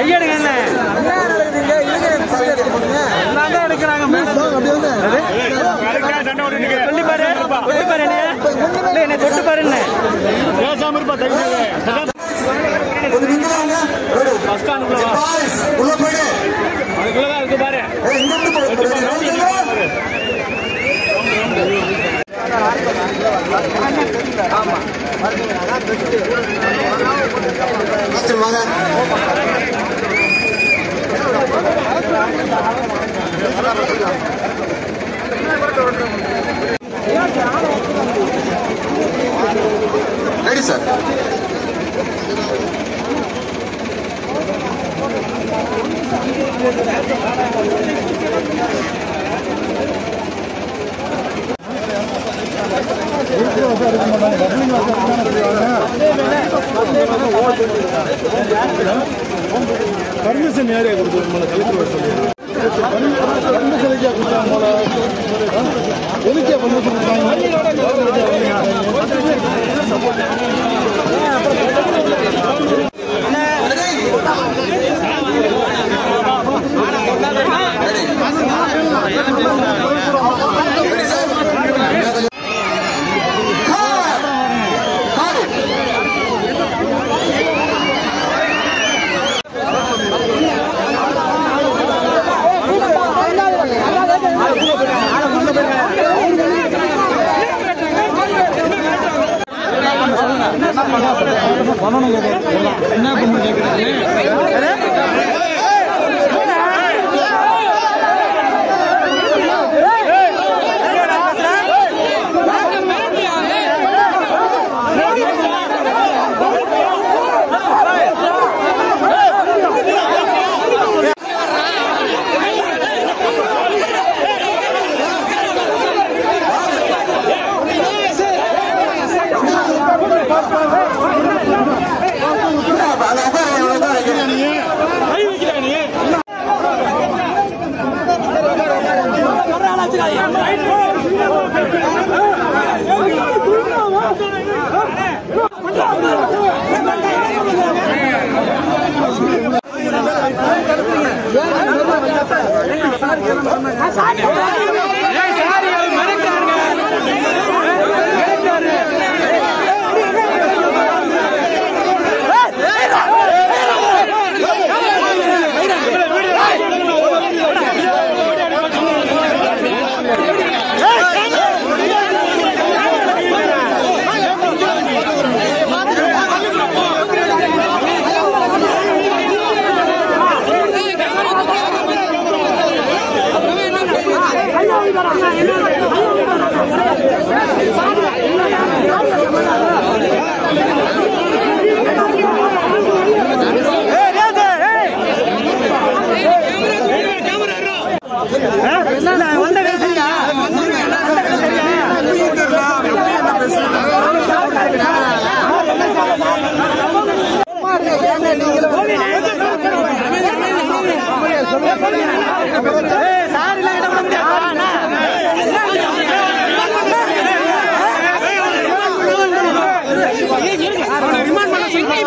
கையெடுங்க. Permission யாரையா கொடுத்துருக்கோம் collector சொல்லி பர்மிஷன் எதுக்கே கொடுத்தாங்க போல எதுக்கே பர்மிஷன் கொடுத்தாங்க அங்க என்ன